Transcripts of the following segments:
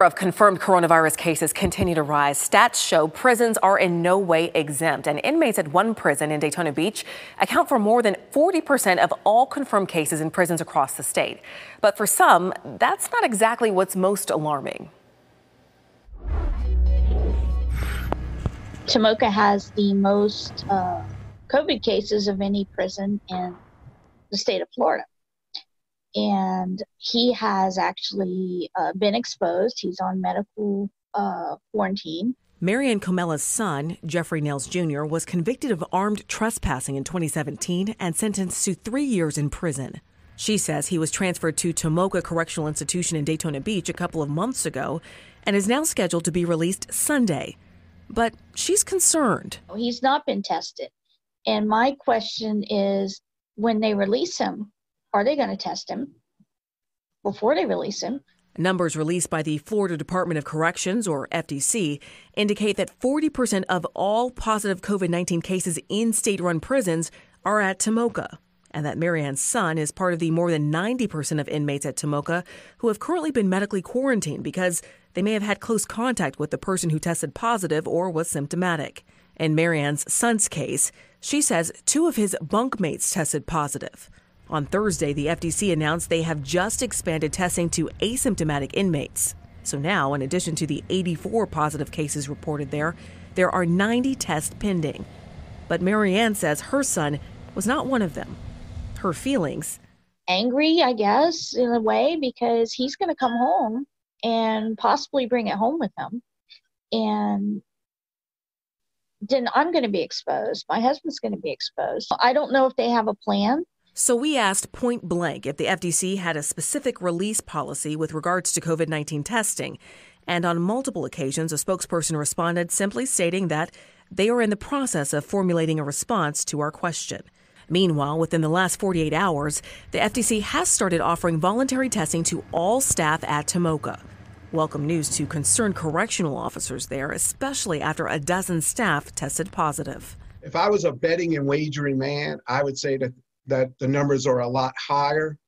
of confirmed coronavirus cases continue to rise. Stats show prisons are in no way exempt, and inmates at one prison in Daytona Beach account for more than 40% of all confirmed cases in prisons across the state. But for some, that's not exactly what's most alarming. Tomoka has the most uh, COVID cases of any prison in the state of Florida and he has actually uh, been exposed. He's on medical uh, quarantine. Marianne Comela's son, Jeffrey Nails Jr., was convicted of armed trespassing in 2017 and sentenced to three years in prison. She says he was transferred to Tomoka Correctional Institution in Daytona Beach a couple of months ago and is now scheduled to be released Sunday. But she's concerned. He's not been tested. And my question is when they release him, are they going to test him before they release him? Numbers released by the Florida Department of Corrections, or FDC, indicate that 40% of all positive COVID 19 cases in state run prisons are at Tomoka, and that Marianne's son is part of the more than 90% of inmates at Tomoka who have currently been medically quarantined because they may have had close contact with the person who tested positive or was symptomatic. In Marianne's son's case, she says two of his bunkmates tested positive. On Thursday, the FDC announced they have just expanded testing to asymptomatic inmates. So now, in addition to the 84 positive cases reported there, there are 90 tests pending. But Marianne says her son was not one of them. Her feelings angry, I guess, in a way, because he's going to come home and possibly bring it home with him. And then I'm going to be exposed. My husband's going to be exposed. I don't know if they have a plan so we asked point blank if the FDC had a specific release policy with regards to COVID 19 testing. And on multiple occasions, a spokesperson responded simply stating that they are in the process of formulating a response to our question. Meanwhile, within the last 48 hours, the FDC has started offering voluntary testing to all staff at Tomoka. Welcome news to concerned correctional officers there, especially after a dozen staff tested positive. If I was a betting and wagering man, I would say that that the numbers are a lot higher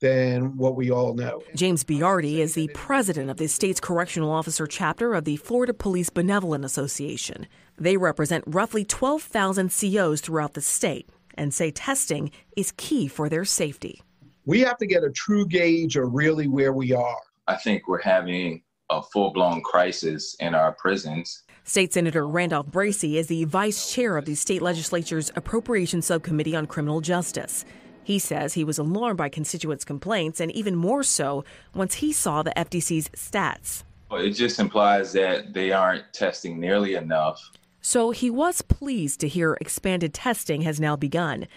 than what we all know. James Baiardi is the president of the state's correctional officer chapter of the Florida Police Benevolent Association. They represent roughly 12,000 COs throughout the state and say testing is key for their safety. We have to get a true gauge of really where we are. I think we're having a full blown crisis in our prisons State Senator Randolph Bracy is the vice chair of the state legislature's Appropriations Subcommittee on Criminal Justice. He says he was alarmed by constituents' complaints, and even more so once he saw the FDC's stats. It just implies that they aren't testing nearly enough. So he was pleased to hear expanded testing has now begun.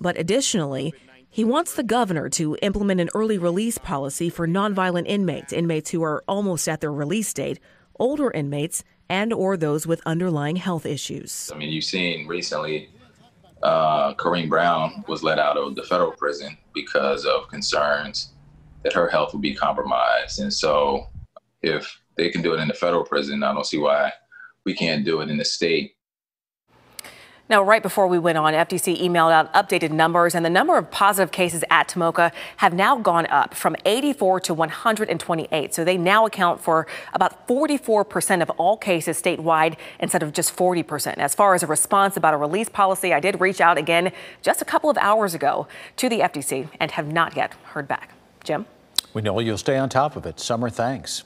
But additionally, he wants the governor to implement an early release policy for nonviolent inmates, inmates who are almost at their release date, older inmates, and or those with underlying health issues. I mean, you've seen recently uh, Corrine Brown was let out of the federal prison because of concerns that her health would be compromised. And so if they can do it in the federal prison, I don't see why we can't do it in the state now, right before we went on, FDC emailed out updated numbers, and the number of positive cases at Tomoka have now gone up from 84 to 128. So they now account for about 44% of all cases statewide instead of just 40%. As far as a response about a release policy, I did reach out again just a couple of hours ago to the FDC and have not yet heard back. Jim? We know you'll stay on top of it. Summer, thanks.